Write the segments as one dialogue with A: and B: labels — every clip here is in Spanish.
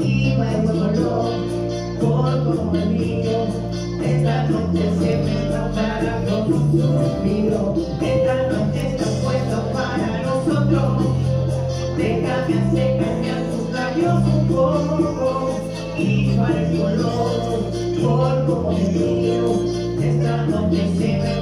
A: y
B: bailalo por como el mío. Esta noche se me escapará como un suspiro. Esta noche está puesta para nosotros. Déjame acercarme a tus labios un poco y bailalo por como el mío. Esta noche se me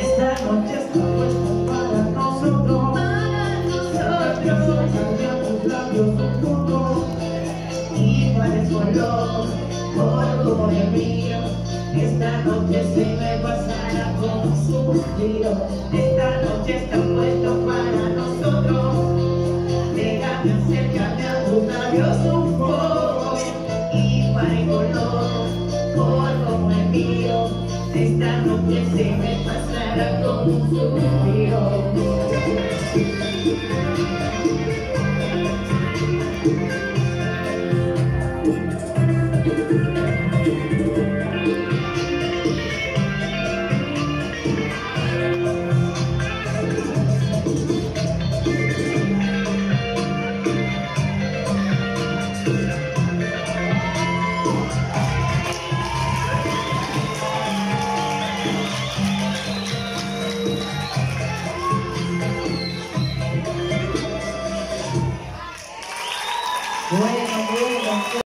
A: Esta noche está puesta para nosotros.
B: Para nosotros
A: Saca tus labios un poco
B: y para color por el mío esta noche se me pasará como un suspiro esta noche está esta noche se me pasará como un suspiro
A: Great.